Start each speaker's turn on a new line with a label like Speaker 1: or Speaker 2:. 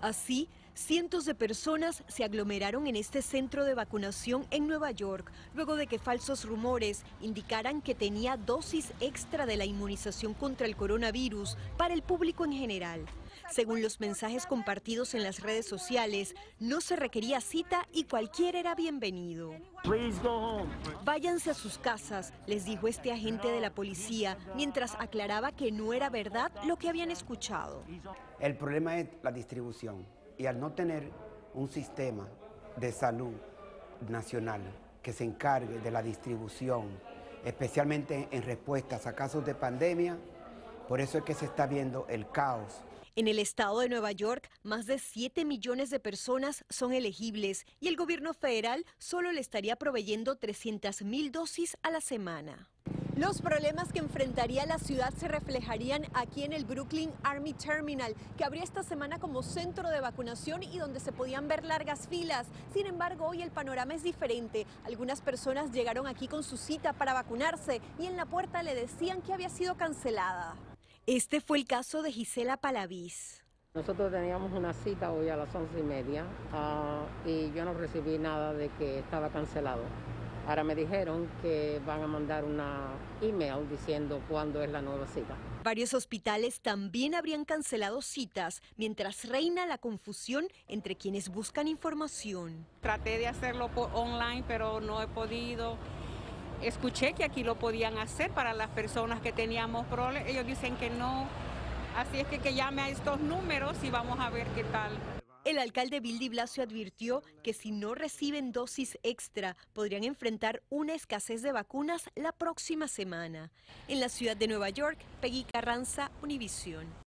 Speaker 1: Así, cientos de personas se aglomeraron en este centro de vacunación en Nueva York, luego de que falsos rumores indicaran que tenía dosis extra de la inmunización contra el coronavirus para el público en general. Según los mensajes compartidos en las redes sociales, no se requería cita y cualquiera era bienvenido. Váyanse a sus casas, les dijo este agente de la policía, mientras aclaraba que no era verdad lo que habían escuchado.
Speaker 2: El problema es la distribución y al no tener un sistema de salud nacional que se encargue de la distribución, especialmente en respuestas a casos de pandemia, por eso es que se está viendo el caos
Speaker 1: en el estado de Nueva York, más de 7 millones de personas son elegibles y el gobierno federal solo le estaría proveyendo 300 mil dosis a la semana. Los problemas que enfrentaría la ciudad se reflejarían aquí en el Brooklyn Army Terminal, que abría esta semana como centro de vacunación y donde se podían ver largas filas. Sin embargo, hoy el panorama es diferente. Algunas personas llegaron aquí con su cita para vacunarse y en la puerta le decían que había sido cancelada. Este fue el caso de Gisela Palavís.
Speaker 3: Nosotros teníamos una cita hoy a las once y media ah, y yo no recibí nada de que estaba cancelado. Ahora me dijeron que van a mandar una email diciendo cuándo es la nueva cita.
Speaker 1: Varios hospitales también habrían cancelado citas mientras reina la confusión entre quienes buscan información.
Speaker 4: Traté de hacerlo por online, pero no he podido escuché que aquí lo podían hacer para las personas que teníamos problemas. Ellos dicen que no. Así es que que llame a estos números y vamos a ver qué tal.
Speaker 1: El alcalde Bill Blasio advirtió que si no reciben dosis extra podrían enfrentar una escasez de vacunas la próxima semana. En la ciudad de Nueva York, Peggy Carranza, Univisión.